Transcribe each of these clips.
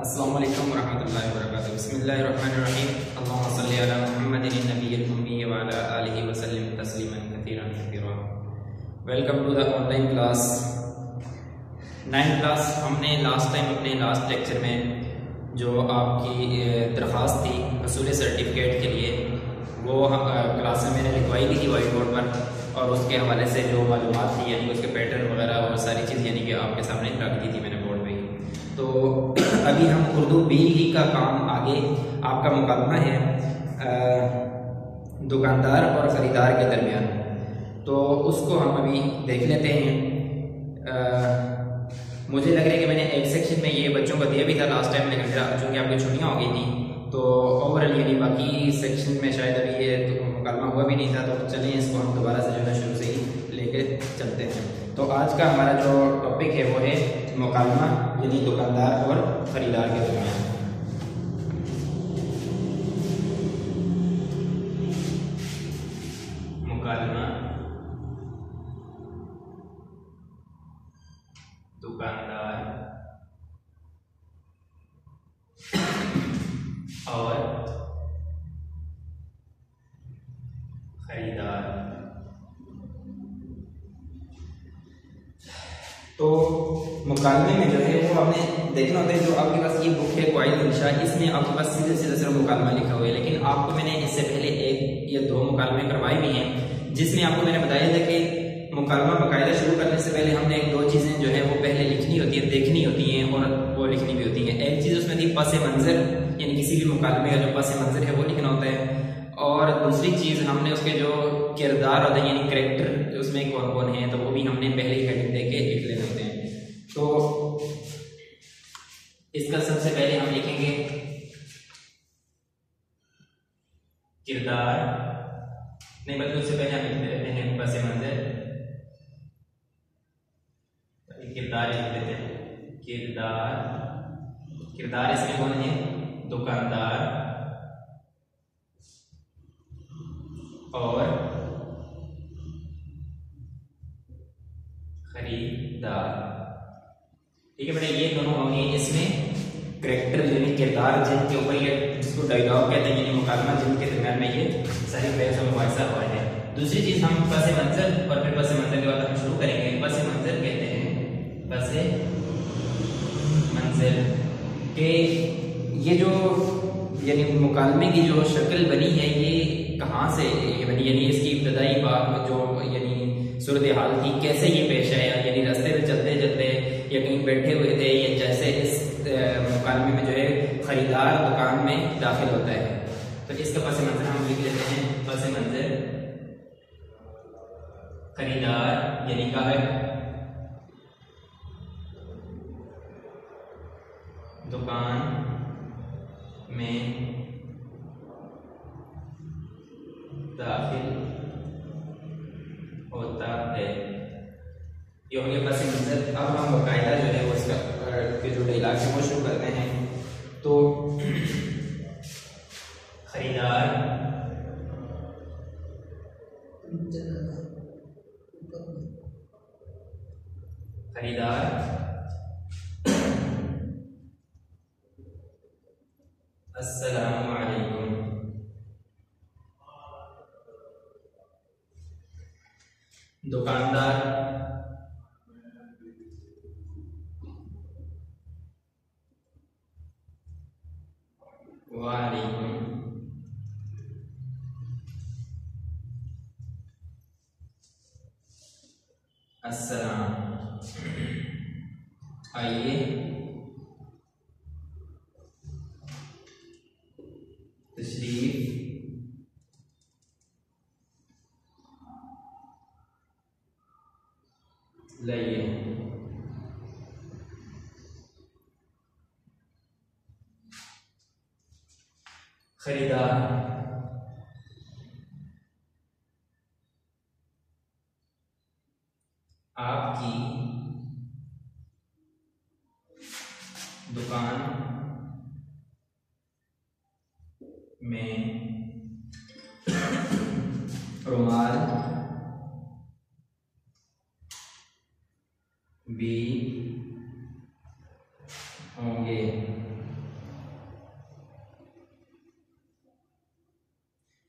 अस्सलाम वालेकुम class class हमने लास्ट टाइम अपने लास्ट लेक्चर में जो आपकी दरख्वास्त थी, असूल सर्टिफिकेट के लिए, वो क्लास में मैंने लिखवाई थी वाइट बोर्ड पर और उसके हवाले से जो मालूम थी, यानी उसके पैटर्न वगैरह और सारी चीज़, यानी कि आपके सामने रख दी थी मैंने। तो अभी हम उर्दू बी ही का काम आगे आपका मुकाबला है दुकानदार और ख़रीदार के दरमियान। तो उसको हम अभी देख लेते हैं। आ, मुझे लग रहा है कि मैंने एक सेक्शन में ये बच्चों को दिया भी था लास्ट टाइम लेकिन फिर चूँकि आपकी छुट्टियाँ हो गई थी तो ओवरऑल यानी बाकी सेक्शन में शायद अभी ये तो मुकालमा हुआ भी नहीं था तो चलें इसको हम दोबारा से जो है शुरू से ही लेके चलते हैं। तो आज का हमारा जो टॉपिक है वो है मुकालमा यानी दुकानदार और ख़रीदार के दरमियान मुकालमा दुकानदार और खरीदार तो मुकालमे में जो है वो आपने देखना होता है जो आपके पास ये बुक है क्वाइल इंशा इसमें आपके पास सीधे सीधे सिर्फ़ मुकालमा लिखा हुआ है। लेकिन आपको मैंने इससे पहले एक या दो मुकालमे करवाए भी हैं, जिसमें आपको मैंने बताया था कि मुकालमा बाकायदा शुरू करने से पहले हमने एक दो चीज़ें जो है वो पहले लिखनी होती है, देखनी होती हैं और वो लिखनी भी होती हैं। एक चीज़ उसमें थी पस मंज़र, यानी किसी भी मुकालमे का जो पस मंज़र है वो लिखना होता है। और दूसरी चीज़ हमने उसके जो किरदार होते हैं, यानी करेक्टर उसमें कौन कौन है तो वो भी हमने पहले ही हेडिंग दे के इसका सबसे पहले हम लिखेंगे किरदार। नहीं, बल्कि उससे पहले हम लिखते रहते हैं पस मंजर। किरदार लिख लेते हैं। किरदार। किरदार इसमें कौन है? दुकानदार। और खरीदार। ठीक है बेटा, ये दोनों होंगे इसमें। करेक्टर यानी किरदार, जिनके ऊपर ये, जिसको डायलॉग कहते हैं, यानी मुकालमा जिनके दरमियान में ये सारी बहस और मुबासा हुआ है। दूसरी चीज़ हम पस मंजर, और फिर पस मंजर के बाद हम शुरू करेंगे। पस मंजर कहते हैं पस मंजर के ये जो, यानी मुकालमे की जो शक्ल बनी है, ये कहाँ से बनी? यानी इसकी इब्तदाई बात, जो, यानी सूरत हाल थी, कैसे ये पेश आया? यानी रास्ते में चलते चलते या कहीं बैठे हुए थे, या जैसे इस मुकालमे में जो है खरीदार दुकान में दाखिल होता है। तो इसका पस मंजर हम लिख लेते हैं। पस मंजर, खरीदार, यानी का दुकान में दाखिल होता है ये हो गया पस मंजर अब हम बाकायदा जो है वो इसका के जो डायलॉग है वो शुरू करते हैं तो खरीदार खरीदार अस्सलाम वालेकुम दुकानदार वालेकुम अस्सलाम आइए तशरीफ़ लाइए खरीदार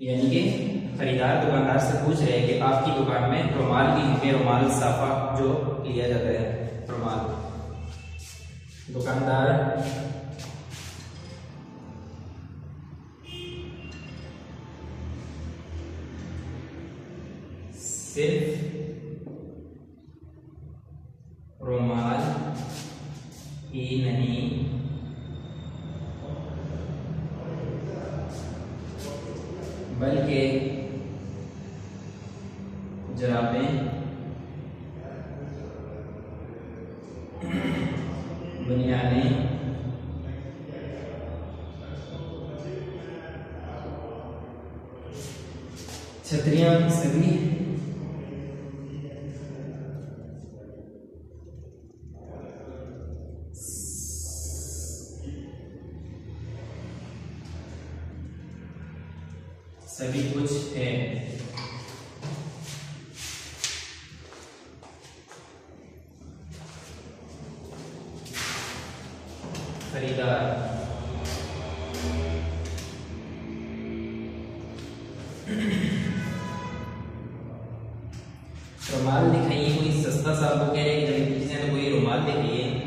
यानी कि खरीदार, दुकानदार से पूछ रहे हैं कि आपकी दुकान में रुमाल की होंगे रुमाल साफा जो लिया जाता है, रुमाल। दुकानदार, सिर्फ़ रुमाल बुनियादी छतरियाँ सभी रुमाल दिखाइए, कोई सस्ता सा आपको कह रहे हैं कि किसी ने कोई रुमाल दिखाइए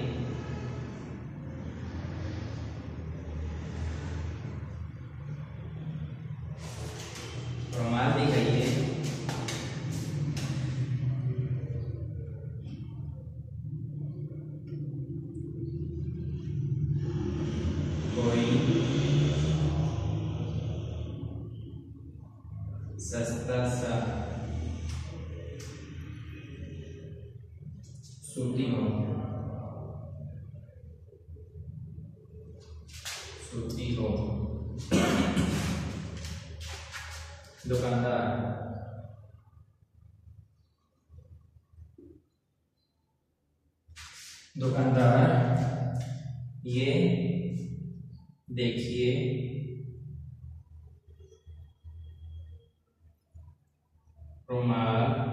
सूती हो सूती हो दुकानदार। दुकानदार ये देखिए रुमाल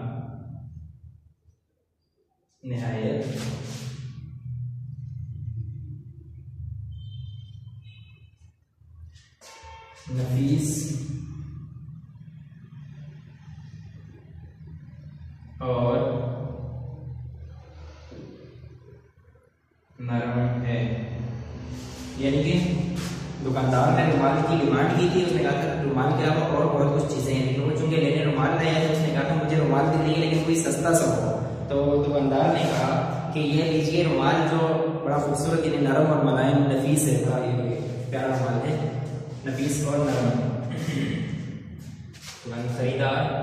नफीस। और नरम है। यानी कि दुकानदार ने रुमाल की डिमांड की थी, उसने कहा था रुमाल के अलावा और बहुत कुछ चीज़ें हैं, लेकिन वो चूँकि लेने रुमाल नहीं आया तो उसने कहा था मुझे रुमाल दिख लेकिन कोई सस्ता सा हो। तो दुकानदार ने कहा कि ये लीजिए रुमाल जो बड़ा खूबसूरत यानी नरम और मुलायम नफीस है का ये प्यारा रुमाल है, नफीस और नरम। तुरंत खरीदार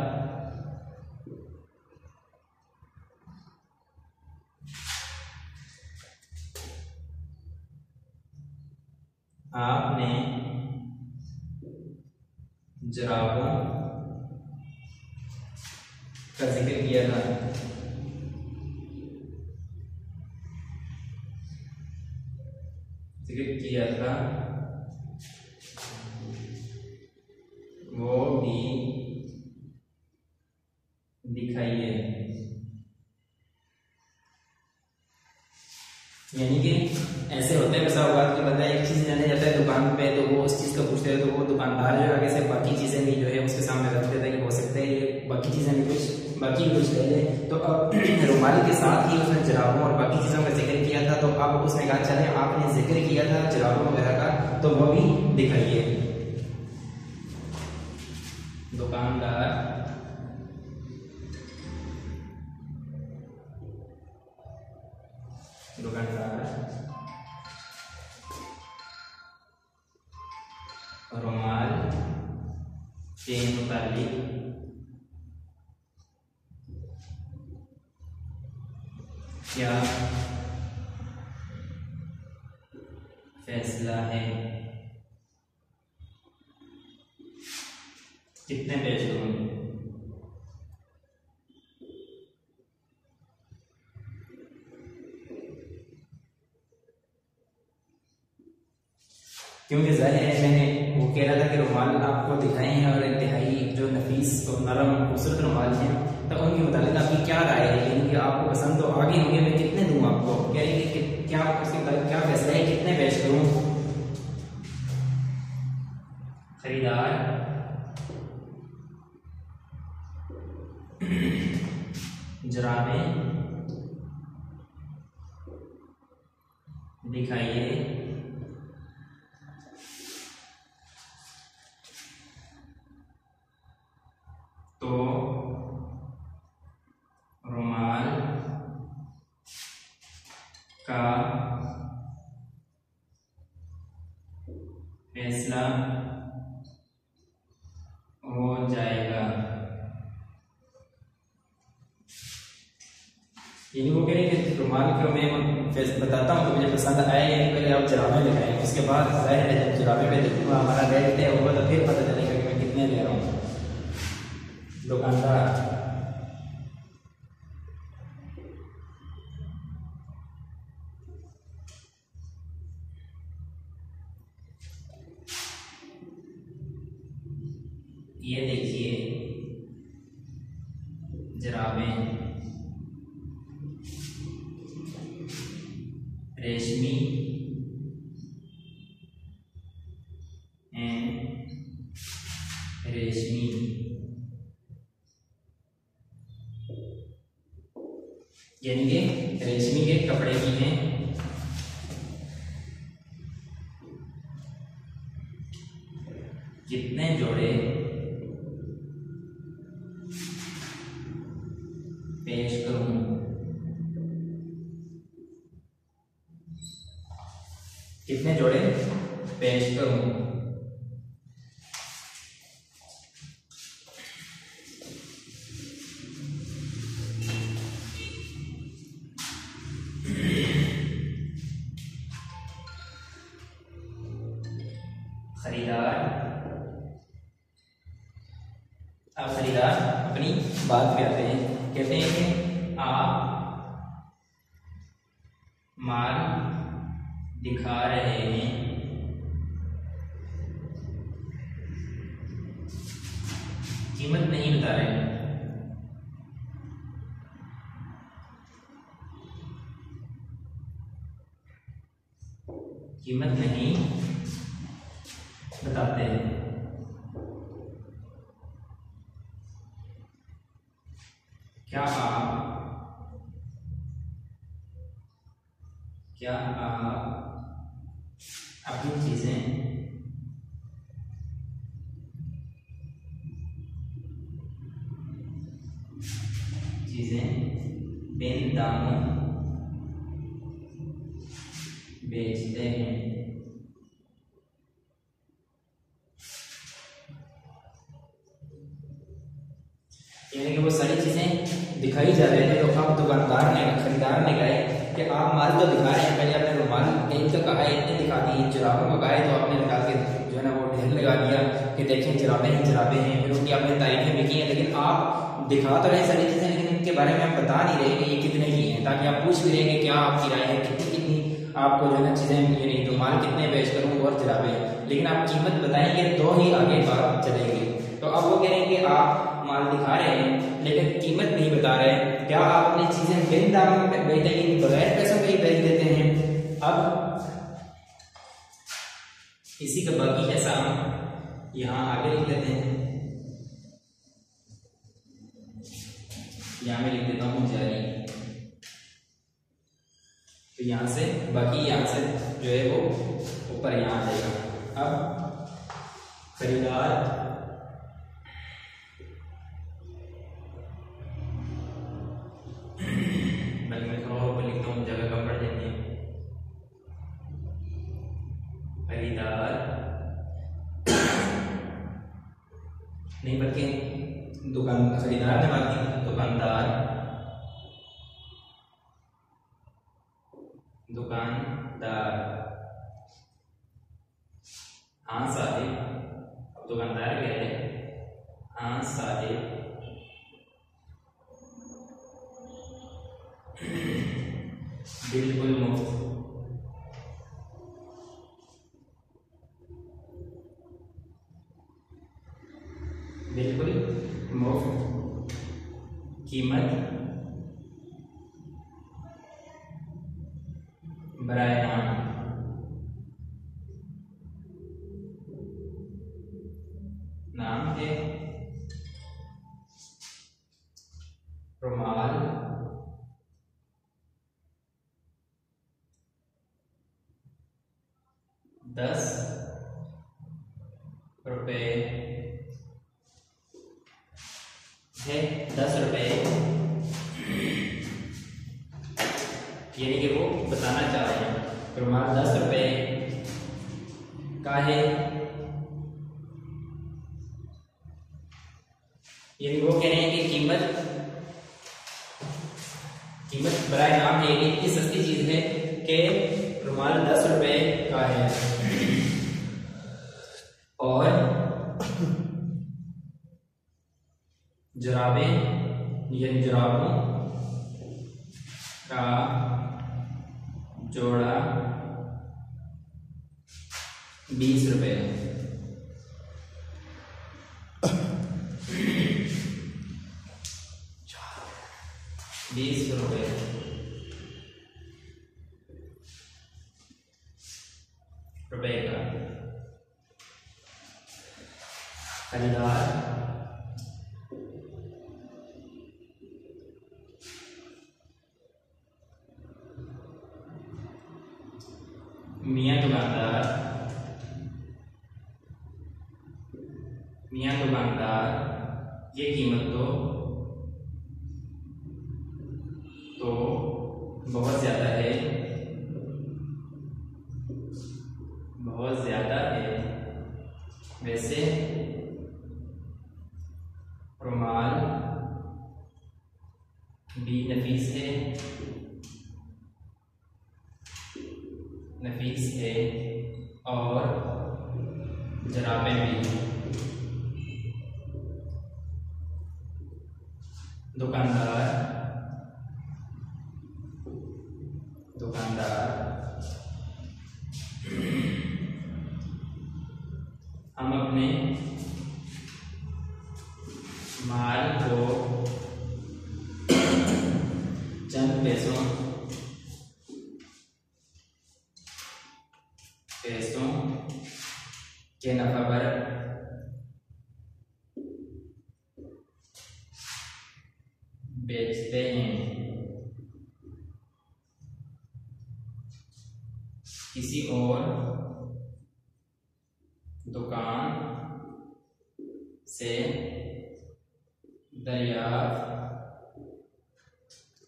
आपने जराबों का ज़िक्र किया था ज़िक्र किया था वो भी दिखाइए यानी कि ऐसे होते हैं ऐसा होगा कि बंदा एक चीज़ लेने जाता है दुकान पे तो वो उस चीज़ का पूछते हैं तो वो दुकानदार जो है आगे से बाकी चीज़ें भी जो है उसके सामने रख देता है हो सकता है ये बाकी चीज़ें भी कुछ, बाकी कुछ ले ले। तो अब रुमाल के साथ ही उसने जराबों और बाकी चीज़ों का ज़िक्र किया था तो अब उसने कहा, चले, आपने ज़िक्र किया था जराबों वगैरह का तो वो भी दिखाइए। दुकानदार। दुकानदार। के मुतालिक क्या फैसला है। कितने पेज दूँगी क्योंकि ज़ाहिर है मैंने वो कह रहा था कि रुमाल आपको दिखाए हैं और जो नफीस और नरम खूबसूरत रुमाल हैं तो उनके मुताबिक आपकी क्या राय है? यानी कि आपको पसंद तो आगे होंगे, मैं कितने दूँ आपको? यानी कि क्या उसके मुताबिक क्या फैसला है? कितने बेच करूँ? खरीदार। जराबे दिखाइए। मैं बताता हूँ मुझे पसंद आए नहीं पहले आप जरामे दिखाएँगे उसके बाद ज़ाहिर है, जब जराबे पे देखूँगा, हमारा रेट तय होगा तो फिर पता चलेगा कि मैं कितने ले रहा हूँ। दुकानदार रेशमी यानी कि रेशमी के कपड़े की हैं। खरीदार अब खरीदार अपनी बात पे आते हैं। कहते हैं कि आप माल दिखा रहे हैं कीमत नहीं बता रहे हैं कीमत नहीं बताते हैं क्या आप क्या आप अपनी चीज़ें है दी जुराबों को है तो आपने लगा के जो है ना वो ढेर लगा दिया कि देखें जुराबे ही जुराबे हैं, फिर उनकी आपने तारीफें भी की हैं, लेकिन आप दिखा तो रहे सारी चीज़ें, लेकिन इनके बारे में आप बता नहीं रहे कि ये कितने की हैं, ताकि आप पूछ भी रहे कि क्या आपकी राय है, कितनी कितनी आपको जो है ना चीज़ें ये नहीं तो माल कितने पेश करूँ और जुराबे लेकिन आप कीमत बताएँगे तो ही आगे बात चलेगी। तो अब वो कह रहे हैं कि आप माल दिखा रहे हैं, लेकिन कीमत नहीं बता रहे क्या आप अपनी चीज़ें बिन दाम में बेचते हैं बगैर पैसों पे ही बेच देते हैं? अब इसी का बाकी ऐसा हम यहाँ आगे लिख लेते हैं। यहाँ में लिख देता हूँ जारी। तो यहाँ से बाकी यहाँ से जो है वो ऊपर यहाँ आ जाएगा। अब खरीदार हाँ। साहिब अब दुकानदार कह रहे हाँ। साहिब बिल्कुल मुफ़्त बिल्कुल मुफ़्त कीमत प्रमाण। दस। है। और जराबे यानी जुराबों का जोड़ा बीस रुपए बीस रुपए मियाँ दुकानदार मियाँ दुकानदार ये कीमत तो तो और जराबें भी। दुकानदार बेचते हैं किसी और दुकान से दरिया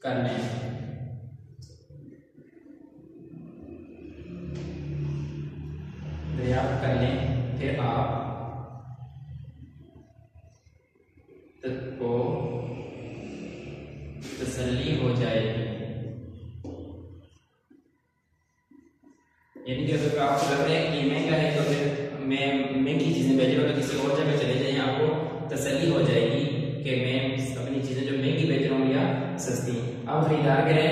करने। लें और जगह चले जाए, आपको तसली हो जाएगी कि मैं अपनी चीज़ें जो महँगी बेच रहा हूँ, या सस्ती। अब खरीदार कह रहे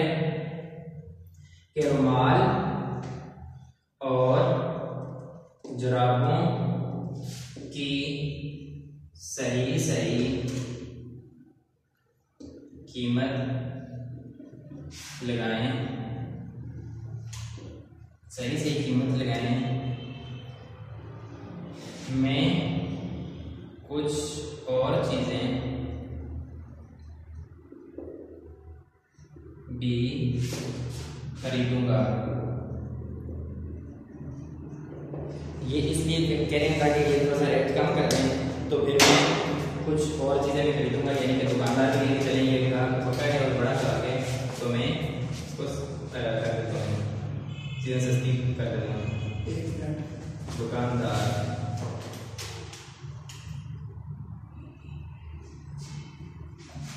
भी खरीदूँगा। ये इसलिए कह रहे हैं ताकि ये थोड़ा सा रेट कम कर दें तो फिर मैं कुछ और चीज़ें भी खरीदूँगा, यानी कि दुकानदार भी लेके चलेंगे ग्राहक छोटा है और बड़ा चाह के तो मैं कुछ कर देता हूँ। चीज़ें सस्ती कर देता हूँ। दुकानदार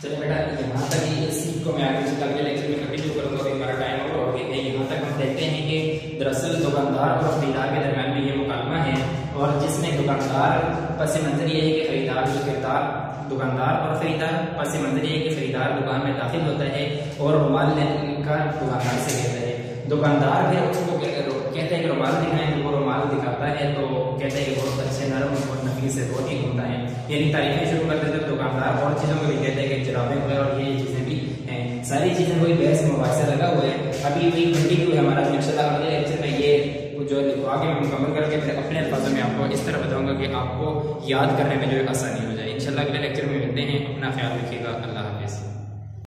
चलो बेटा यहाँ तक ये सीख को मैं आगे अगले लेक्चर में कंटिन्यू करूँगा अभी हमारा टाइम ओवर हो गया यहाँ तक हम देखते हैं कि दरअसल दुकानदार और खरीदार के दरमियान में ये मुकालमा है और जिसमें दुकानदार पस मंजर ये है कि खरीदार, जो किरदार, दुकानदार और खरीदार पस मंजर ये है कि खरीदार दुकान में दाखिल होता है और रुमाल लेने का दुकानदार से कहता है। दुकानदार फिर उसको कहते हैं कि रुमाल दिखाएँ तो वो रुमाल दिखाता है तो कहते हैं कि बहुत अच्छे नरम और नफीस है बहुत ही घूमता है। यानी तारीफें शुरू करते थे दुकानदार और चीज़ों को भी कहते हैं कि जराबे हुए और ये चीज़ें भी हैं। सारी चीज़ें वही बहस मुबासा लगा हुआ है। अभी वही कंटिन्यू है हमारा लेक्चर में ये जो आगे मैं मुकम्मल करके फिर अपने अल्फाजों में आपको इस तरह बताऊँगा कि आपको याद करने में जो है आसानी हो जाए। इंशाल्लाह अगले लेक्चर में मिलते हैं। अपना ख्याल रखिएगा। अल्लाह